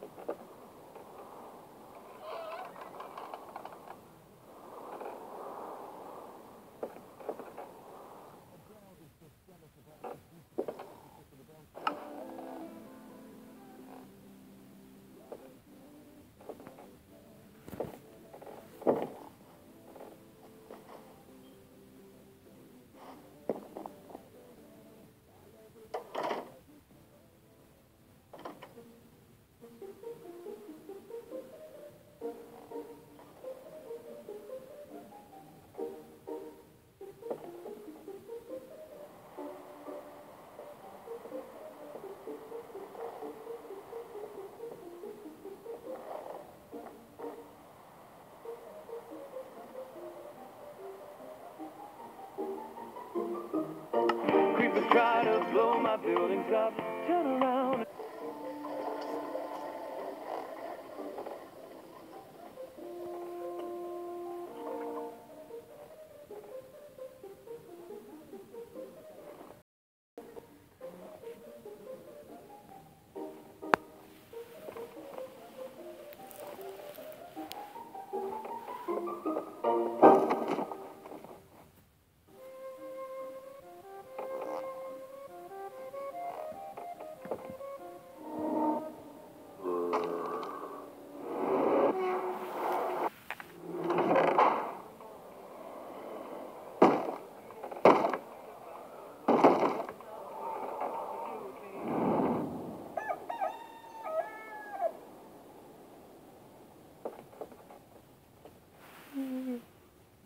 Creepers try to blow my buildings up. Turn around.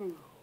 Mm.